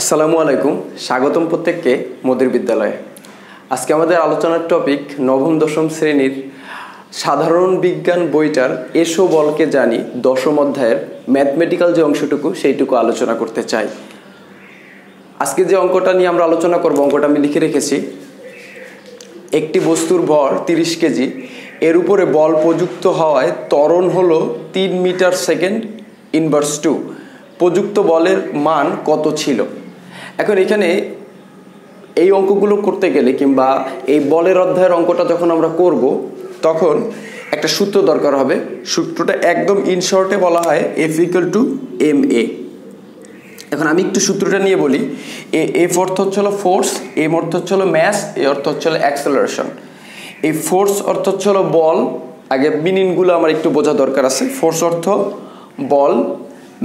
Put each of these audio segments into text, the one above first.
আসসালামু আলাইকুম, স্বাগতম প্রত্যেককে মোদের বিদ্যালয়ে। আজকে আমাদের আলোচনার টপিক নবম, দশম শ্রেণির সাধারণ বিজ্ঞান বইটার এসো বলকে জানি দশম অধ্যায়ের ম্যাথমেটিক্যাল যে অংশটুকু, সেইটুকু আলোচনা করতে চাই। আজকে যে অঙ্কটা নিয়ে আমরা আলোচনা করব, অঙ্কটা আমি লিখে রেখেছি। একটি বস্তুর ভর তিরিশ কেজি, এর উপরে বল প্রযুক্ত হওয়ায় ত্বরণ হলো তিন মিটার সেকেন্ড ইনভার্স টু। প্রযুক্ত বলের মান কত ছিল? এখন এখানে এই অঙ্কগুলো করতে গেলে কিংবা এই বলের অধ্যায়ের অঙ্কটা যখন আমরা করব, তখন একটা সূত্র দরকার হবে। সূত্রটা একদম ইনশর্টে বলা হয় F equal to M A এখন আমি একটু সূত্রটা নিয়ে বলি। এ এফ অর্থ হচ্ছে হলো ফোর্স এম অর্থ হচ্ছে হলো ম্যাস এ অর্থ হচ্ছে হলো অ্যাক্সেলারেশন এই ফোর্স অর্থ হচ্ছে হলো বল। আগে মিনিংগুলো আমার একটু বোঝা দরকার আছে। ফোর্স অর্থ বল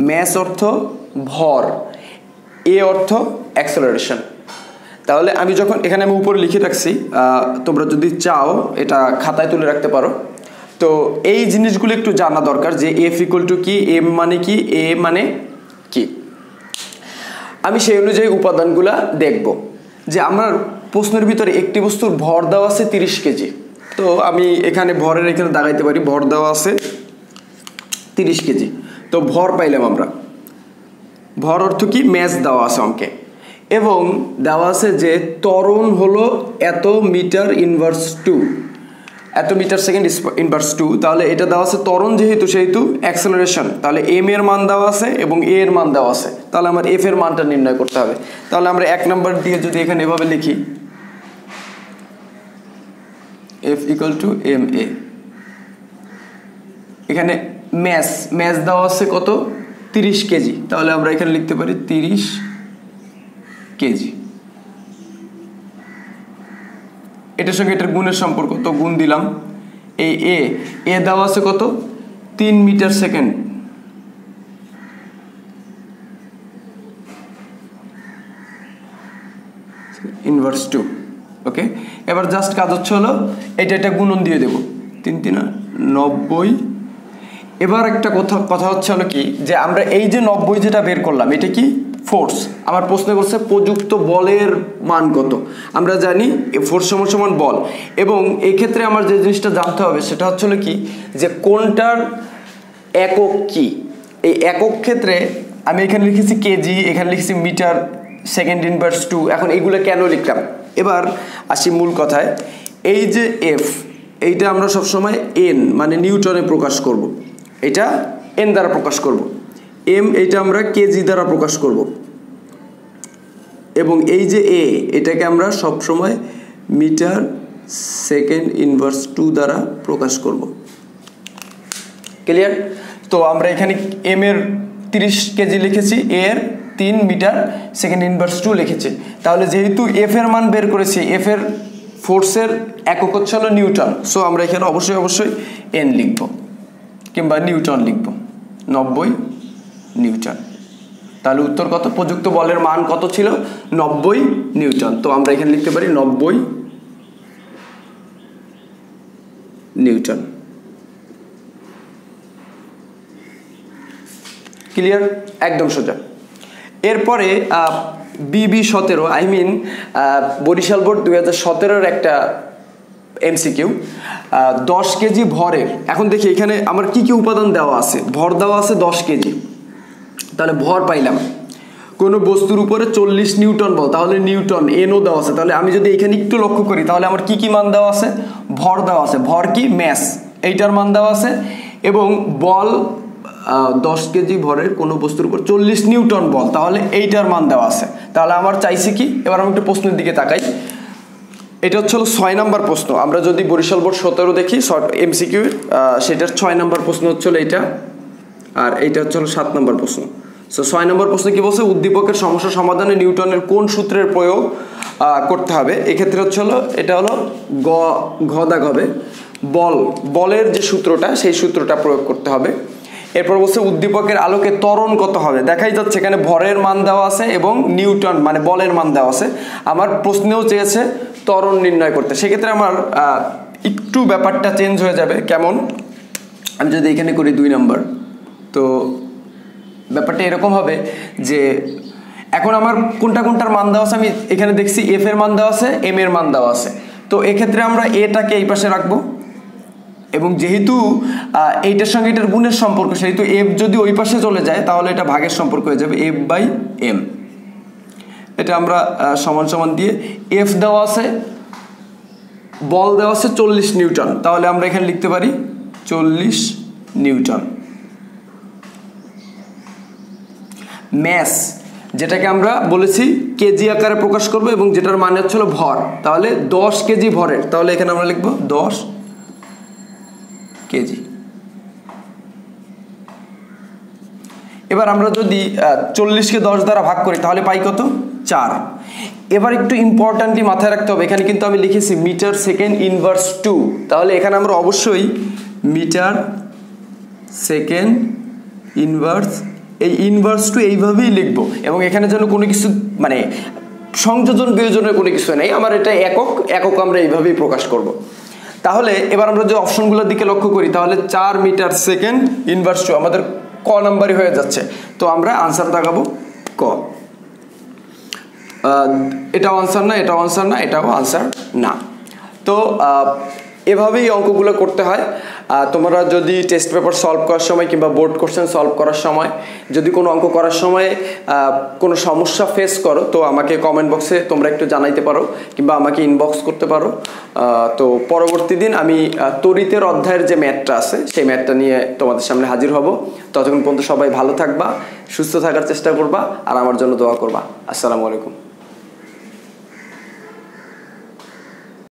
ম্যাস অর্থ ভর। এ অর্থ অ্যাক্সেলারেশন তাহলে আমি যখন এখানে আমি উপরে লিখে রাখছি তোমরা যদি চাও এটা খাতায় তুলে রাখতে পারো। তো এই জিনিসগুলো একটু জানা দরকার যে এফ ইকুয়াল টু কি এম মানে কি এ মানে কি? আমি সেই অনুযায়ী উপাদানগুলা দেখব। যে আমার প্রশ্নের ভিতরে একটি বস্তুর ভর দেওয়া আছে তিরিশ কেজি। তো আমি এখানে ভরের এখানে দাঁড়াইতে পারি, ভর দেওয়া আছে তিরিশ কেজি। তো ভর পাইলাম আমরা। ভর অর্থ কি? ম্যাচ দেওয়া আছে অঙ্কে। এবং দেওয়া আছে যে ত্বরণ হলো এত মিটার ইনভার্স টু। এত মিটার সেকেন্ড ইনভার্স টু। তাহলে এটা দেওয়া আছে ত্বরণ যেহেতু, সেহেতু অ্যাক্সেলারেশন। তাহলে এম এর মান দেওয়া আছে এবং এ এর মান দেওয়া আছে। তাহলে আমার এফ এর মানটা নির্ণয় করতে হবে। তাহলে আমরা এক নম্বর দিয়ে যদি এখানে এভাবে লিখি, F equal to M A. এখানে ম্যাস ম্যাস দেওয়া আছে কত? তিরিশ কেজি। তাহলে আমরা এখানে লিখতে পারি তিরিশ কেজি। এটার সঙ্গে এটার গুণের সম্পর্ক, তো গুণ দিলাম। এই এ এ দেওয়া আছে কত? তিন meter second. Inverse two okay এবার জাস্ট কাজ হচ্ছে হলো, এটা এটা গুণন দিয়ে দেব। তিন তিন, নব্বই এবার একটা কথা কথা হচ্ছে হলো কি, যে আমরা এই যে নব্বই যেটা বের করলাম, এটা কি? ফোর্স আমার প্রশ্ন করছে প্রযুক্ত বলের মান কত? আমরা জানি ফোর্স সমান সমান বল। এবং এই ক্ষেত্রে আমার যে জিনিসটা জানতে হবে, সেটা হচ্ছে হলো কি, যে কোনটার একক কি? এই একক ক্ষেত্রে আমি এখানে লিখেছি কেজি এখানে লিখেছি মিটার সেকেন্ড ইনভার্স টু এখন এইগুলো কেন লিখলাম? এবার আসি মূল কথায়। এই যে এফ এইটা আমরা সবসময় এন মানে নিউটনে প্রকাশ করব। এটা এন দ্বারা প্রকাশ করব। এম এইটা আমরা কেজি দ্বারা প্রকাশ করব। এবং এই যে এ এটাকে আমরা সবসময় মিটার সেকেন্ড ইনভার্স টু দ্বারা প্রকাশ করব। ক্লিয়ার তো আমরা এখানে এম এর তিরিশ কেজি লিখেছি এর তিন মিটার সেকেন্ড ইনভার্স টু লিখেছি। তাহলে যেহেতু এফ এর মান বের করেছি এফ এর ফোর্সের একক হচ্ছে হলো নিউটন সো আমরা এখানে অবশ্যই অবশ্যই এন লিখব। কিংবা নিউটন লিখব। নব্বই নিউটন। তাহলে উত্তর কত? প্রযুক্ত বলের মান কত ছিল? নব্বই নিউটন। তো আমরা এখানে লিখতে পারি নব্বই নিউটন। ক্লিয়ার? একদম সোজা। এরপরে বিবি সতেরো, আই মিন বরিশাল বোর্ড দুই হাজার সতেরোর একটা এমসিকিউ দশ কেজি ভরের, এখন দেখি এখানে আমার কি কি উপাদান দেওয়া আছে। ভর দেওয়া আছে দশ কেজি। তাহলে ভর পাইলাম। কোনো বস্তুর উপরে চল্লিশ নিউটন বল, তাহলে নিউটন এনও দেওয়া আছে। তাহলে আমি যদি এখানে একটু লক্ষ্য করি, তাহলে আমার কি কি মান দেওয়া আছে? ভর দেওয়া আছে। ভর কি? ম্যাস। এইটার মান দেওয়া আছে। এবং বল দশ কেজি ভরের কোনো বস্তুর উপর চল্লিশ নিউটন বল, তাহলে এইটার মান দেওয়া আছে। তাহলে আমার চাইছি কি? এবার আমি একটু প্রশ্নের দিকে তাকাই। এটা হচ্ছে হলো ছয় নাম্বার প্রশ্ন। আমরা যদি বরিশাল বোর্ড সতেরো দেখি এমসিকিউ সেটার ছয় নাম্বার প্রশ্ন হচ্ছিল এটা আর এটা হচ্ছে হলো সাত নম্বর প্রশ্ন। সো ছয় নম্বর প্রশ্ন কি বলছে? উদ্দীপকের সমস্যা সমাধানে নিউটনের কোন সূত্রের প্রয়োগ করতে হবে? এক্ষেত্রে হচ্ছে হলো, এটা হলো গ, ঘ দাগ হবে। বল, বলের যে সূত্রটা, সেই সূত্রটা প্রয়োগ করতে হবে। এরপর বলছে উদ্দীপকের আলোকে ত্বরণ কত হবে? দেখাই যাচ্ছে, এখানে ভরের মান দেওয়া আছে এবং নিউটন মানে বলের মান দেওয়া আছে। আমার প্রশ্নেও চেয়েছে ত্বরণ নির্ণয় করতে। সেক্ষেত্রে আমার একটু ব্যাপারটা চেঞ্জ হয়ে যাবে। কেমন? আমি যদি এখানে করি দুই নম্বর তো ব্যাপারটা এরকম হবে যে, এখন আমার কোনটা কোনটার মান দেওয়া আছে? আমি এখানে দেখছি এফ এর মান দেওয়া আছে এম এর মান দেওয়া আছে। তো এক্ষেত্রে আমরা এটাকে এই পাশে রাখব। এবং যেহেতু এইটার সঙ্গে এটার গুণের সম্পর্ক, সেহেতু এফ যদি ওই পাশে চলে যায়, তাহলে এটা ভাগের সম্পর্ক হয়ে যাবে এফ বাই এম এটা আমরা সমান সমান দিয়ে এফ দেওয়া আছে, বল দেওয়া আছে চল্লিশ নিউটন। তাহলে আমরা এখানে লিখতে পারি চল্লিশ নিউটন। ম্যাস, যেটাকে আমরা বলেছি কেজি আকারে প্রকাশ করব এবং যেটার মানে হচ্ছে ভর। তাহলে দশ কেজি ভরের, তাহলে এখানে আমরা লিখব দশ কেজি। এবার আমরা যদি চল্লিশকে দশ দ্বারা ভাগ করি, তাহলে পাই কত? চার। এবার একটু ইম্পর্ট্যান্টলি মাথায় রাখতে হবে, এখানে কিন্তু আমি লিখেছি মিটার সেকেন্ড ইনভার্স টু তাহলে এখানে আমরা অবশ্যই মিটার সেকেন্ড ইনভার্স এই ইনভার্স টু এইভাবেই লিখব। এবং এখানে যেন কোনো কিছু মানে সংযোজন বিয়োজনের কোনো কিছু নেই, আমার এটা একক একক আমরা এইভাবেই প্রকাশ করব। তাহলে এবার আমরা যে অপশনগুলোর দিকে লক্ষ্য করি, তাহলে চার মিটার সেকেন্ড ইনভার্স টু আমাদের ক নাম্বারই হয়ে যাচ্ছে। তো আমরা আনসার দেখাবো ক। এটাও আনসার না, এটাও আনসার না, এটাও আনসার না। তো এভাবেই অঙ্কগুলো করতে হয়। তোমরা যদি টেস্ট পেপার সলভ করার সময় কিংবা বোর্ড কোশ্চেন সলভ করার সময়, যদি কোনো অঙ্ক করার সময় কোনো সমস্যা ফেস করো, তো আমাকে কমেন্ট বক্সে তোমরা একটু জানাইতে পারো, কিংবা আমাকে ইনবক্স করতে পারো। তো পরবর্তী দিন আমি তরিতের অধ্যায়ের যে ম্যাথটা আছে, সেই ম্যাথটা নিয়ে তোমাদের সামনে হাজির হব। ততক্ষণ পর্যন্ত সবাই ভালো থাকবা, সুস্থ থাকার চেষ্টা করবা, আর আমার জন্য দোয়া করবা। আসসালামু আলাইকুম।